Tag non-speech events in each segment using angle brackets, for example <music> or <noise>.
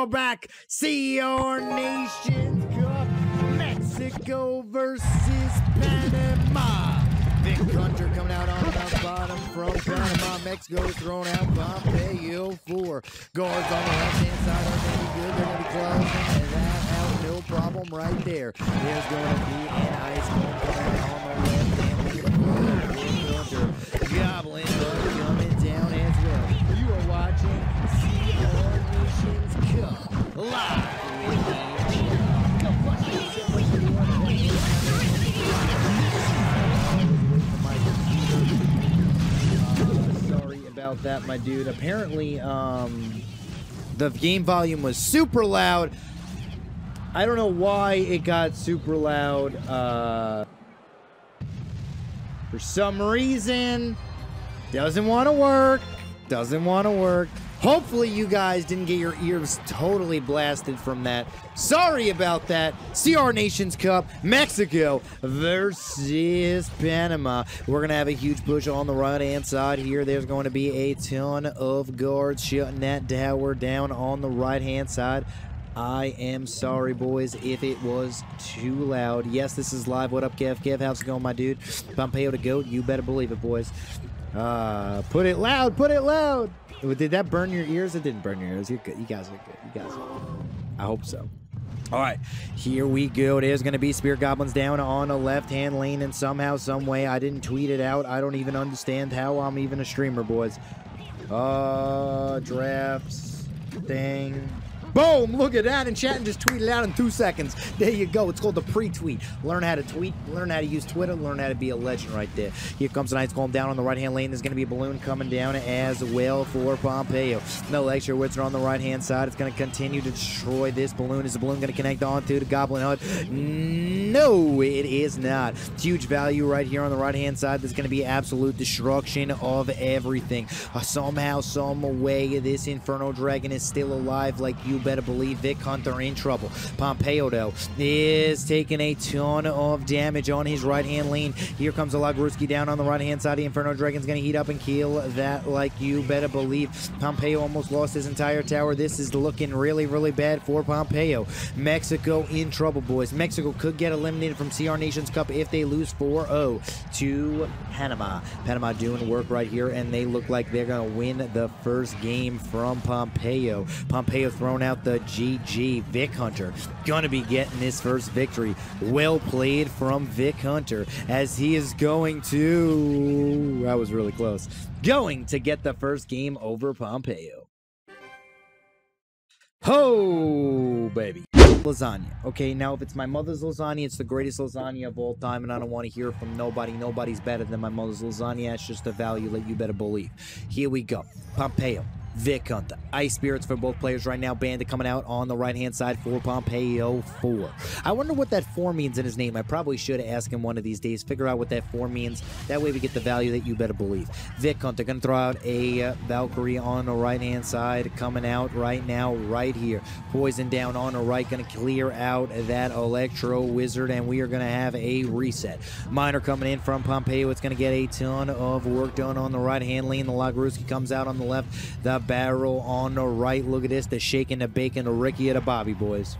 are back. CR Nations Cup. Mexico versus Panama. Vic Hunter coming out on the bottom from Panama. Mexico thrown out Pompeyo four. Guards on the left hand side are going to be good. They're going to be closing that out. No problem right there. There's going to be an ice out on the left hand. Hunter gobbling sorry about that, my dude. Apparently, um, the game volume was super loud. I don't know why it got super loud. Uh, for some reason, doesn't want to work. Doesn't want to work. Hopefully, you guys didn't get your ears totally blasted from that. Sorry about that. CR Nations Cup, Mexico versus Panama. We're going to have a huge push on the right hand side here. There's going to be a ton of guards shutting that tower down on the right hand side. I am sorry, boys, if it was too loud. Yes, this is live. What up, Kev? Kev, how's it going, my dude? Pompeyo to goat. You better believe it, boys. Uh, put it loud. Put it loud. Did that burn your ears? It didn't burn your ears. You're good. You guys are good. You guys are good. I hope so. All right, here we go. It is going to be Spear Goblins down on a left-hand lane, and somehow, some way, I didn't tweet it out. I don't even understand how I'm even a streamer, boys. Uh, drafts, thing. Boom! Look at that, and chat and just tweeted out in two seconds. There you go. It's called the pre-tweet. Learn how to tweet, learn how to use Twitter, learn how to be a legend right there. Here comes the Knights going down on the right-hand lane. There's going to be a balloon coming down as well for Pompeyo. No Electro Wizard on the right-hand side. It's going to continue to destroy this balloon. Is the balloon going to connect onto the Goblin Hut? No, it is not. Huge value right here on the right-hand side. There's going to be absolute destruction of everything. Uh, somehow, some way, this Inferno Dragon is still alive like you better believe Vic Hunter in trouble. Pompeyo, though, is taking a ton of damage on his right-hand lane. Here comes a Lagruski down on the right-hand side. The Inferno Dragon's going to heat up and kill that like you better believe. Pompeyo almost lost his entire tower. This is looking really, really bad for Pompeyo. Mexico in trouble, boys. Mexico could get eliminated from CR Nations Cup if they lose 4-0 to Panama. Panama doing work right here, and they look like they're going to win the first game from Pompeyo. Pompeyo thrown out the GG. Vic Hunter going to be getting his first victory. Well played from Vic Hunter as he is going to. That was really close. Going to get the first game over Pompeyo. Ho, baby. Lasagna. Okay, now if it's my mother's lasagna, it's the greatest lasagna of all time, and I don't want to hear from nobody. Nobody's better than my mother's lasagna. It's just a value that you better believe. Here we go. Pompeyo. Vic Hunter. Ice Spirits for both players right now. Bandit coming out on the right-hand side for Pompeyo 4. I wonder what that 4 means in his name. I probably should ask him one of these days. Figure out what that 4 means. That way we get the value that you better believe. Vic Hunter going to throw out a uh, Valkyrie on the right-hand side. Coming out right now, right here. Poison down on the right. Going to clear out that Electro Wizard, and we are going to have a reset. Miner coming in from Pompeyo. It's going to get a ton of work done on the right-hand lane. The Lagruski comes out on the left. The barrel on the right. Look at this. The shaking, the bacon, the Ricky, and the Bobby boys.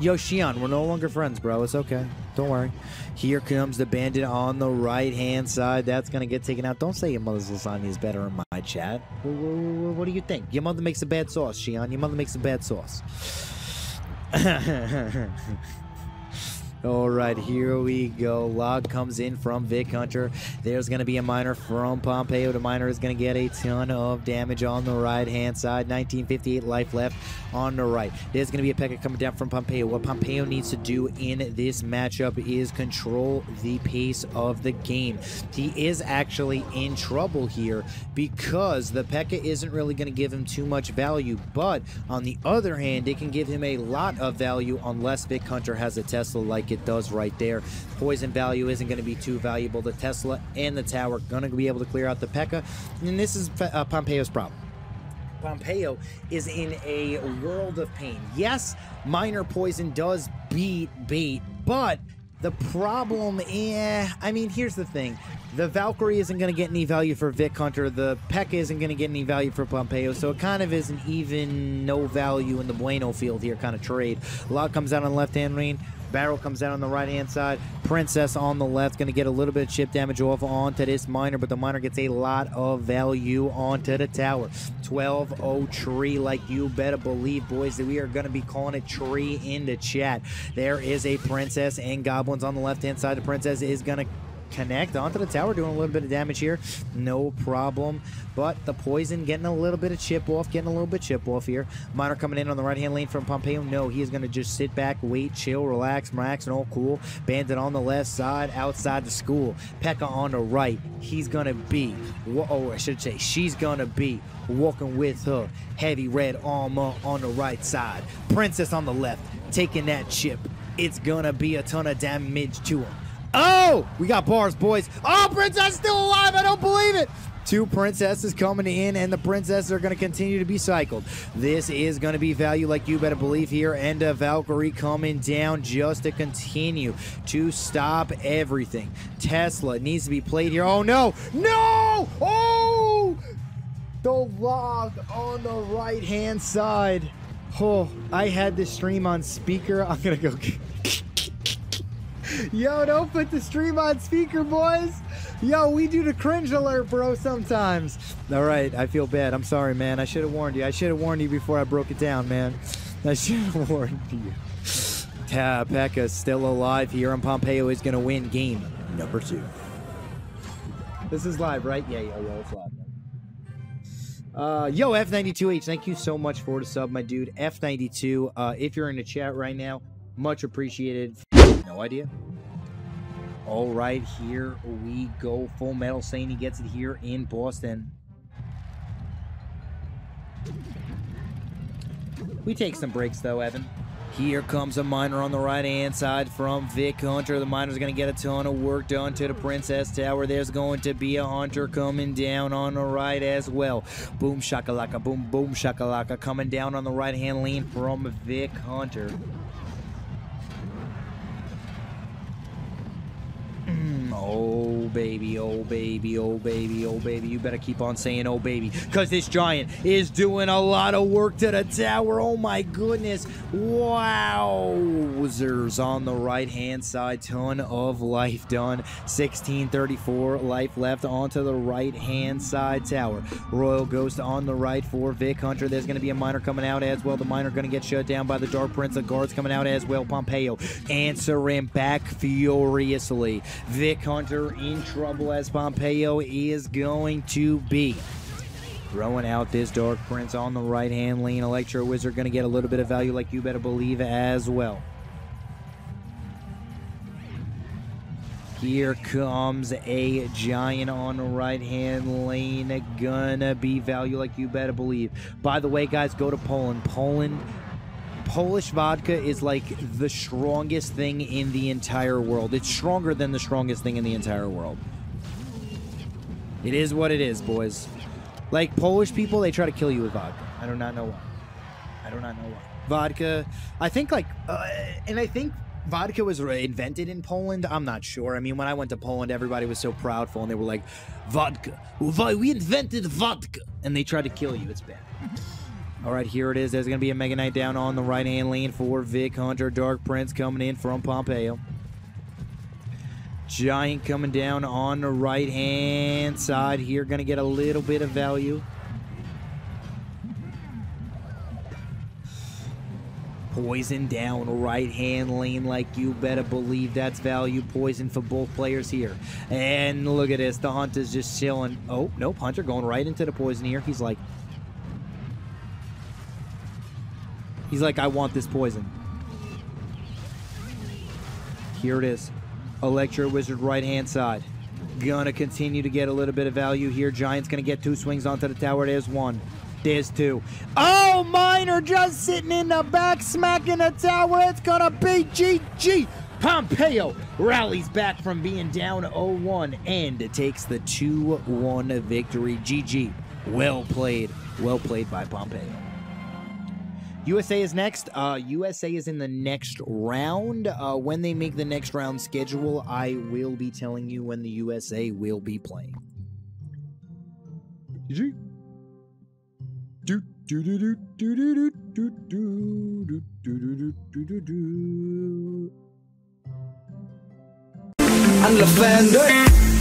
Yo, Shion, we're no longer friends, bro. It's okay. Don't worry. Here comes the bandit on the right hand side. That's going to get taken out. Don't say your mother's lasagna is better in my chat. What, what, what do you think? Your mother makes a bad sauce, Shion. Your mother makes a bad sauce. <laughs> All right, here we go. Log comes in from Vic Hunter. There's going to be a miner from Pompeyo. The miner is going to get a ton of damage on the right-hand side. 1958 life left on the right. There's going to be a Pekka coming down from Pompeyo. What Pompeyo needs to do in this matchup is control the pace of the game. He is actually in trouble here because the Pekka isn't really going to give him too much value. But on the other hand, it can give him a lot of value unless Vic Hunter has a Tesla like it does right there. Poison value isn't going to be too valuable. The Tesla and the tower going to be able to clear out the Pekka. And this is uh, Pompeyo's problem. Pompeyo is in a world of pain. Yes, minor poison does beat bait, but the problem, eh, I mean, here's the thing. The Valkyrie isn't going to get any value for Vic Hunter. The P.E.K.K.A. isn't going to get any value for Pompeyo. So it kind of is an even no value in the Bueno field here kind of trade. A Lot comes out on the left-hand lane. Barrel comes out on the right-hand side. Princess on the left. Going to get a little bit of chip damage off onto this miner, but the miner gets a lot of value onto the tower. 12-0 tree like you better believe, boys, that we are going to be calling it tree in the chat. There is a princess and goblins on the left-hand side. The princess is going to connect onto the tower, doing a little bit of damage here. No problem. But the poison getting a little bit of chip off, getting a little bit chip off here. Miner coming in on the right-hand lane from Pompeyo. No, he is going to just sit back, wait, chill, relax, relax, and all cool. Bandit on the left side, outside the school. P.E.K.K.A. on the right. He's going to be, oh, I should say, she's going to be walking with her heavy red armor on the right side. Princess on the left, taking that chip. It's going to be a ton of damage to him. Oh, we got bars, boys. Oh, Princess still alive. I don't believe it. Two princesses coming in, and the princesses are going to continue to be cycled. This is going to be value like you better believe here. And a Valkyrie coming down just to continue to stop everything. Tesla needs to be played here. Oh, no. No! Oh! The log on the right-hand side. Oh, I had this stream on speaker. <laughs> I'm going to go... Yo, don't put the stream on speaker, boys. Yo, we do the cringe alert, bro, sometimes. All right, I feel bad. I'm sorry, man. I should have warned you. I should have warned you before I broke it down, man. I should have <laughs> warned you. Ta P.E.K.K.A. still alive here, and Pompeyo is going to win game number two. This is live, right? Yeah, yeah, yeah, it's live. Uh, yo, F92H, thank you so much for the sub, my dude. F92, uh, if you're in the chat right now, much appreciated. No idea. All right, here we go. Full Metal saying he gets it here in Boston. We take some breaks, though, Evan. Here comes a miner on the right-hand side from Vic Hunter. The miner's going to get a ton of work done to the Princess Tower. There's going to be a Hunter coming down on the right as well. Boom shakalaka, boom, boom shakalaka. Coming down on the right-hand lane from Vic Hunter. Oh baby, oh baby, oh baby, oh baby. You better keep on saying oh baby. Because this giant is doing a lot of work to the tower. Oh my goodness. Wowzers on the right hand side. Ton of life done. 1634 life left onto the right hand side tower. Royal Ghost on the right for Vic Hunter. There's going to be a miner coming out as well. The miner going to get shut down by the Dark Prince. The guards coming out as well. Pompeyo answering back furiously. Vic Hunter in trouble as Pompeyo is going to be. Throwing out this Dark Prince on the right hand lane. Electro Wizard going to get a little bit of value, like you better believe, as well. Here comes a giant on the right hand lane. Gonna be value, like you better believe. By the way, guys, go to Poland. Poland Polish vodka is like the strongest thing in the entire world. It's stronger than the strongest thing in the entire world. It is what it is, boys. Like Polish people, they try to kill you with vodka. I do not know why. I do not know why. Vodka, I think like, uh, and I think vodka was invented in Poland. I'm not sure. I mean, when I went to Poland, everybody was so proudful and they were like, vodka. We invented vodka. And they tried to kill you. It's bad. <laughs> All right, here it is. There's going to be a Mega Knight down on the right-hand lane for Vic Hunter. Dark Prince coming in from Pompeyo. Giant coming down on the right-hand side here. Going to get a little bit of value. Poison down right-hand lane like you better believe that's value. Poison for both players here. And look at this. The Hunter's just chilling. Oh, nope. Hunter going right into the poison here. He's like, He's like, I want this poison. Here it is. Electro Wizard right hand side. Gonna continue to get a little bit of value here. Giant's gonna get two swings onto the tower. There's one. There's two. Oh, Miner just sitting in the back, smacking the tower. It's gonna be GG. Pompeyo rallies back from being down 0-1 and takes the 2-1 victory. GG. Well played. Well played by Pompeyo. USA is next. Uh, USA is in the next round. Uh, when they make the next round schedule, I will be telling you when the USA will be playing. GG. Do do do do do do do do do do do do do do. I'm the fender.